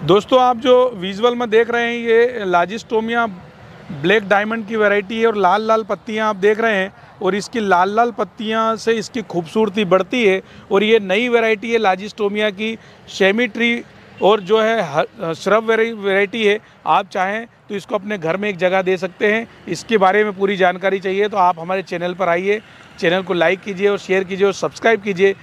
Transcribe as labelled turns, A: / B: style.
A: दोस्तों, आप जो विजुअल में देख रहे हैं, ये लाजिस्टोमिया ब्लैक डायमंड की वैरायटी है और लाल लाल पत्तियाँ आप देख रहे हैं और इसकी लाल लाल पत्तियाँ से इसकी खूबसूरती बढ़ती है और ये नई वैरायटी है लाजिस्टोमिया की। शेमी ट्री और जो है श्रब वैरायटी है। आप चाहें तो इसको अपने घर में एक जगह दे सकते हैं। इसके बारे में पूरी जानकारी चाहिए तो आप हमारे चैनल पर आइए, चैनल को लाइक कीजिए और शेयर कीजिए और सब्सक्राइब कीजिए।